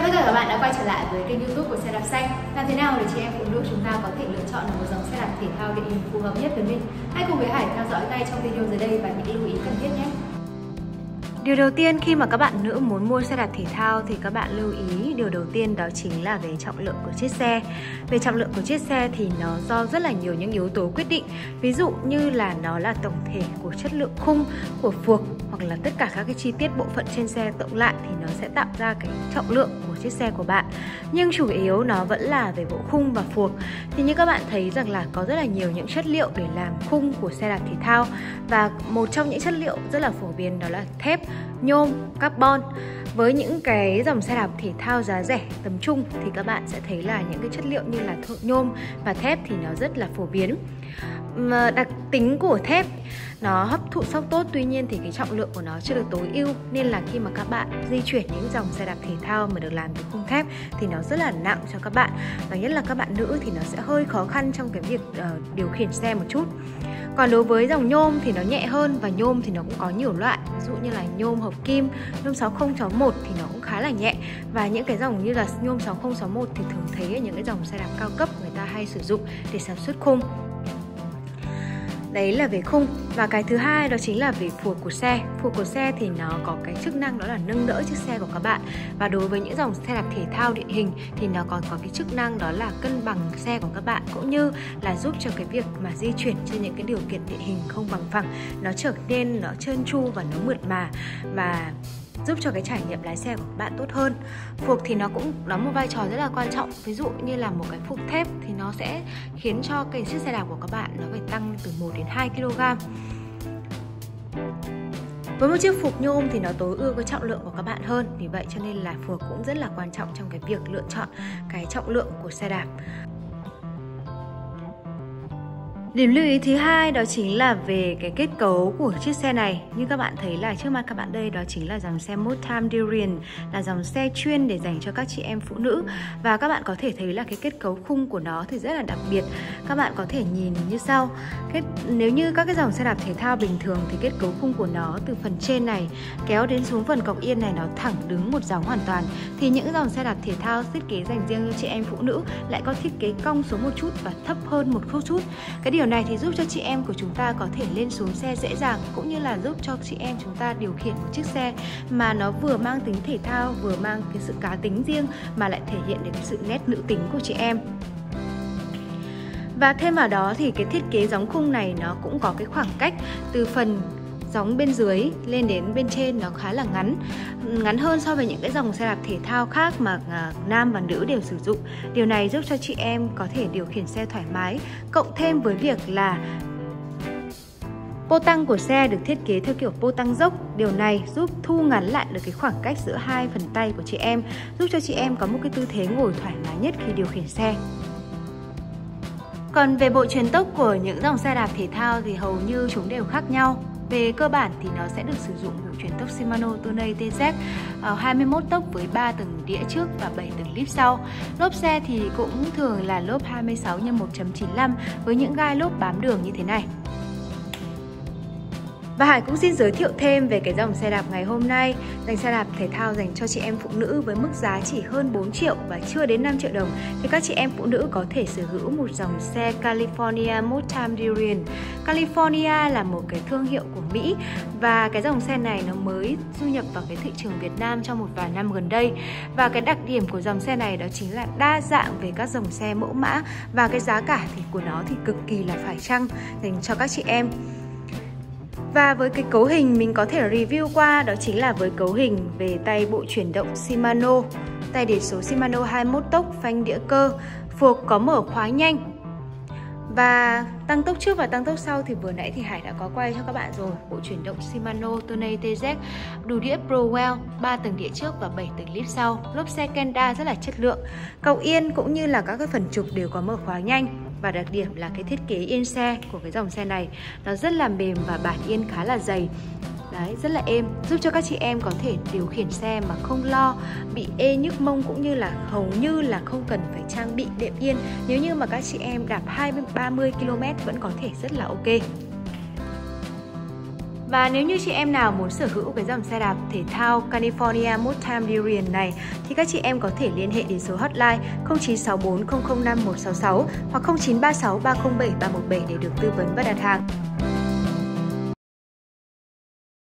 Chào tất cả các bạn đã quay trở lại với kênh youtube của xe đạp xanh. Làm thế nào để chị em phụ nữ chúng ta có thể lựa chọn được một dòng xe đạp thể thao địa hình phù hợp nhất với mình? Hãy cùng với Hải theo dõi ngay trong video dưới đây và những lưu Điều đầu tiên khi mà các bạn nữ muốn mua xe đạp thể thao thì các bạn lưu ý điều đầu tiên đó chính là về trọng lượng của chiếc xe. Về trọng lượng của chiếc xe thì nó do rất là nhiều những yếu tố quyết định. Ví dụ như là nó là tổng thể của chất lượng khung, của phuộc hoặc là tất cả các cái chi tiết bộ phận trên xe cộng lại thì nó sẽ tạo ra cái trọng lượng của chiếc xe của bạn. Nhưng chủ yếu nó vẫn là về bộ khung và phuộc. Thì như các bạn thấy rằng là có rất là nhiều những chất liệu để làm khung của xe đạp thể thao và một trong những chất liệu rất là phổ biến đó là thép nhôm, carbon. Với những cái dòng xe đạp thể thao giá rẻ tầm trung thì các bạn sẽ thấy là những cái chất liệu như là nhôm và thép thì nó rất là phổ biến. Mà đặc tính của thép nó hấp thụ sóc tốt tuy nhiên thì cái trọng lượng của nó chưa được tối ưu nên là khi mà các bạn di chuyển những dòng xe đạp thể thao mà được làm từ khung thép thì nó rất là nặng cho các bạn. Và nhất là các bạn nữ thì nó sẽ hơi khó khăn trong cái việc uh, điều khiển xe một chút còn đối với dòng nhôm thì nó nhẹ hơn và nhôm thì nó cũng có nhiều loại. Ví dụ như là nhôm hợp kim, nhôm 6061 thì nó cũng khá là nhẹ. Và những cái dòng như là nhôm 6061 thì thường thấy ở những cái dòng xe đạp cao cấp người ta hay sử dụng để sản xuất khung đấy là về khung. Và cái thứ hai đó chính là về phuộc của xe. Phuộc của xe thì nó có cái chức năng đó là nâng đỡ chiếc xe của các bạn. Và đối với những dòng xe đạp thể thao địa hình thì nó còn có cái chức năng đó là cân bằng xe của các bạn, cũng như là giúp cho cái việc mà di chuyển trên những cái điều kiện địa hình không bằng phẳng. Nó trở nên, nó trơn tru và nó mượt mà. Và giúp cho cái trải nghiệm lái xe của bạn tốt hơn. Phuộc thì nó cũng đóng một vai trò rất là quan trọng. Ví dụ như là một cái phuộc thép thì nó sẽ khiến cho cái chiếc xe đạp của các bạn nó phải tăng từ 1 đến 2 kg. Với một chiếc phuộc nhôm thì nó tối ưu cái trọng lượng của các bạn hơn. Vì vậy cho nên là phuộc cũng rất là quan trọng trong cái việc lựa chọn cái trọng lượng của xe đạp. Điểm lưu ý thứ hai đó chính là về cái kết cấu của chiếc xe này. Như các bạn thấy là trước mặt các bạn đây đó chính là dòng xe Motam Durian Là dòng xe chuyên để dành cho các chị em phụ nữ. Và các bạn có thể thấy là cái kết cấu khung của nó thì rất là đặc biệt. Các bạn có thể nhìn như sau. Kết, Nếu như các cái dòng xe đạp thể thao bình thường thì kết cấu khung của nó từ phần trên này Kéo đến xuống phần cọc yên này nó thẳng đứng một dòng hoàn toàn. Thì những dòng xe đạp thể thao thiết kế dành riêng cho chị em phụ nữ lại có thiết kế cong xuống một chút và thấp hơn một chút. Cái điều điều này thì giúp cho chị em của chúng ta có thể lên xuống xe dễ dàng, cũng như là giúp cho chị em chúng ta điều khiển một chiếc xe mà nó vừa mang tính thể thao, vừa mang cái sự cá tính riêng, mà lại thể hiện được cái sự nét nữ tính của chị em. Và thêm vào đó thì cái thiết kế gióng khung này nó cũng có cái khoảng cách từ phần gióng bên dưới lên đến bên trên nó khá là ngắn ngắn hơn so với những cái dòng xe đạp thể thao khác mà à, nam và nữ đều sử dụng điều này giúp cho chị em có thể điều khiển xe thoải mái cộng thêm với việc là Pô tăng của xe được thiết kế theo kiểu pô tăng dốc. Điều này giúp thu ngắn lại được cái khoảng cách giữa hai phần tay của chị em, giúp cho chị em có một cái tư thế ngồi thoải mái nhất khi điều khiển xe. Còn về bộ truyền tốc của những dòng xe đạp thể thao thì hầu như chúng đều khác nhau. Về cơ bản thì nó sẽ được sử dụng bộ chuyển tốc Shimano Tonei TZ 21 tốc với 3 tầng đĩa trước và 7 tầng lip sau. Lốp xe thì cũng thường là lốp 26 x 1.95 với những gai lốp bám đường như thế này. Và Hải cũng xin giới thiệu thêm về cái dòng xe đạp ngày hôm nay. Dành xe đạp thể thao dành cho chị em phụ nữ với mức giá chỉ hơn 4 triệu và chưa đến 5 triệu đồng Thì các chị em phụ nữ có thể sở hữu một dòng xe California Motam Durian. California là một cái thương hiệu của Mỹ Và cái dòng xe này nó mới du nhập vào cái thị trường Việt Nam trong một vài năm gần đây. Và cái đặc điểm của dòng xe này đó chính là đa dạng về các dòng xe mẫu mã Và cái giá cả thì của nó thì cực kỳ là phải chăng dành cho các chị em và với cái cấu hình mình có thể review qua đó chính là với cấu hình về tay bộ chuyển động Shimano. Tay để số Shimano 21 tốc, phanh đĩa cơ, Phuộc có mở khóa nhanh. Và tăng tốc trước và tăng tốc sau thì vừa nãy thì Hải đã có quay cho các bạn rồi. Bộ chuyển động Shimano Tonei TZ Đủ đĩa Prowell 3 tầng đĩa trước và 7 tầng lip sau. Lốp xe Kenda rất là chất lượng. Cầu yên cũng như là các cái phần trục đều có mở khóa nhanh và đặc điểm là cái thiết kế yên xe của cái dòng xe này nó rất là mềm và bản yên khá là dày Đấy, rất là êm, giúp cho các chị em có thể điều khiển xe mà không lo bị ê nhức mông cũng như là hầu như là không cần phải trang bị đệm yên nếu như mà các chị em đạp 20 30 km vẫn có thể rất là ok. Và nếu như chị em nào muốn sở hữu cái dòng xe đạp thể thao California Mountain Durian này, thì các chị em có thể liên hệ đến số hotline 0964 005 166 hoặc 0936 307 317 để được tư vấn và đặt hàng.